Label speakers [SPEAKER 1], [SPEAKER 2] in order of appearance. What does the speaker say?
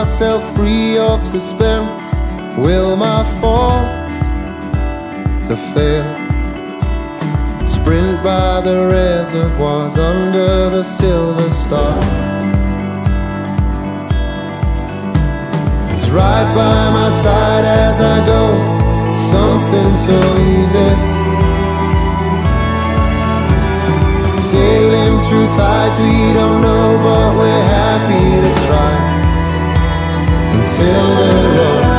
[SPEAKER 1] myself free of suspense. Will my faults to fail? Sprint by the reservoirs under the silver star. It's right by my side as I go. Something so easy. Sailing through tides we don't know, to the road.